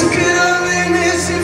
took it all in